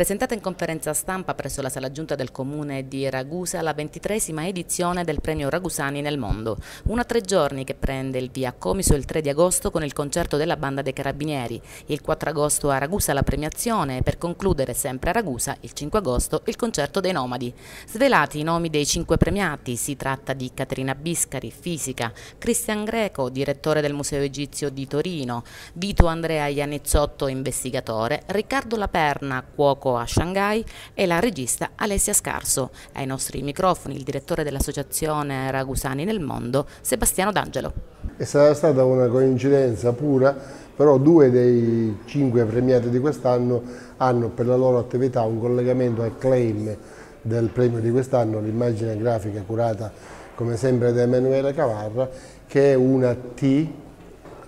Presentata in conferenza stampa presso la sala giunta del comune di Ragusa la ventitresima edizione del premio Ragusani nel mondo. Una tre giorni che prende il via Comiso il 3 di agosto con il concerto della banda dei Carabinieri. Il 4 agosto a Ragusa la premiazione e per concludere sempre a Ragusa il 5 agosto il concerto dei Nomadi. Svelati i nomi dei cinque premiati, si tratta di Caterina Biscari, fisica, Cristian Greco, direttore del Museo Egizio di Torino, Vito Andrea Iannizzotto, investigatore, Riccardo Laperna, cuoco poco a Shanghai e la regista Alessia Scarso. Ai nostri microfoni il direttore dell'associazione Ragusani nel mondo, Sebastiano D'Angelo. È stata una coincidenza pura, però due dei cinque premiati di quest'anno hanno per la loro attività un collegamento al claim del premio di quest'anno, l'immagine grafica curata come sempre da Emanuele Cavarra, che è una T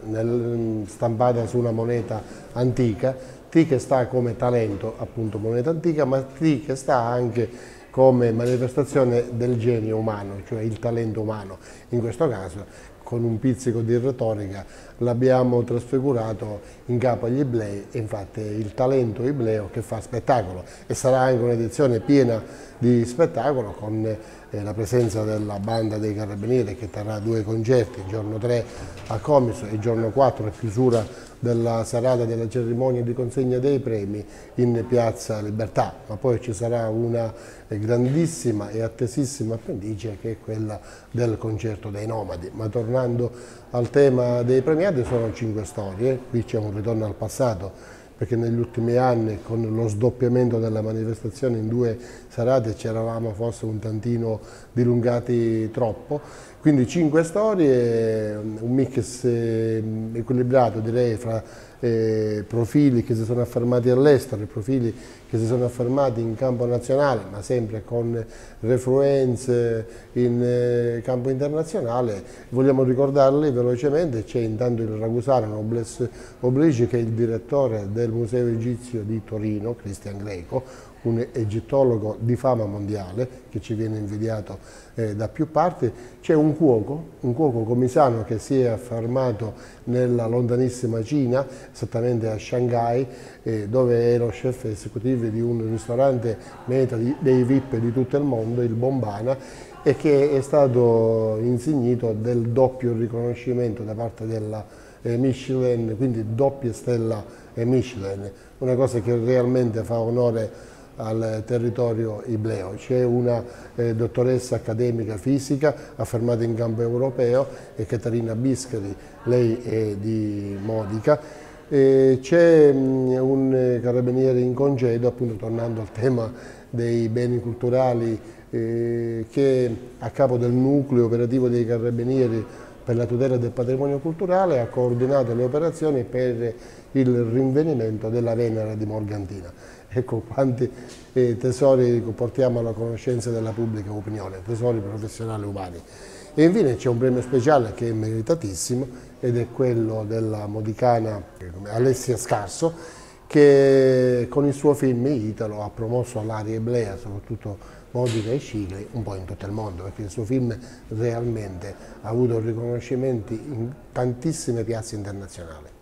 nel, stampata su una moneta antica T che sta come talento, appunto moneta antica, ma T che sta anche come manifestazione del genio umano, cioè il talento umano. In questo caso, con un pizzico di retorica, l'abbiamo trasfigurato in capo agli Iblei e infatti il talento ibleo che fa spettacolo e sarà anche un'edizione piena di spettacolo con eh, la presenza della banda dei Carabinieri che terrà due concerti, il giorno 3 a Comiso e il giorno 4 a chiusura della serata della cerimonia di consegna dei premi in Piazza Libertà, ma poi ci sarà una grandissima e attesissima appendice che è quella del concerto dei Nomadi. Ma tornando al tema dei premiati sono cinque storie, qui c'è un ritorno al passato perché negli ultimi anni con lo sdoppiamento della manifestazione in due serate ci eravamo forse un tantino dilungati troppo, quindi cinque storie, un mix eh, equilibrato direi fra eh, profili che si sono affermati all'estero profili che si sono affermati in campo nazionale, ma sempre con refluenze in eh, campo internazionale. Vogliamo ricordarli velocemente, c'è intanto il Ragusano Nobles Oblige che è il direttore del Museo Egizio di Torino, Cristian Greco, un egittologo di fama mondiale che ci viene invidiato eh, da più parti, c'è un cuoco, un cuoco comisano che si è affermato nella lontanissima Cina, esattamente a Shanghai, eh, dove è lo chef esecutivo di un ristorante meta di, dei VIP di tutto il mondo, il Bombana, e che è stato insignito del doppio riconoscimento da parte della eh, Michelin, quindi doppia stella eh, Michelin, una cosa che realmente fa onore al territorio ibleo. C'è una eh, dottoressa accademica fisica affermata in campo europeo, è Caterina Biscari, lei è di Modica. C'è un carabiniere in congedo, appunto tornando al tema dei beni culturali, eh, che a capo del nucleo operativo dei carabinieri per la tutela del patrimonio culturale ha coordinato le operazioni per il rinvenimento della Venera di Morgantina. Ecco quanti eh, tesori portiamo alla conoscenza della pubblica opinione, tesori professionali umani. E infine c'è un premio speciale che è meritatissimo ed è quello della modicana Alessia Scarso che con il suo film Italo ha promosso l'area eblea, soprattutto Modica e Scicli, un po' in tutto il mondo, perché il suo film realmente ha avuto riconoscimenti in tantissime piazze internazionali.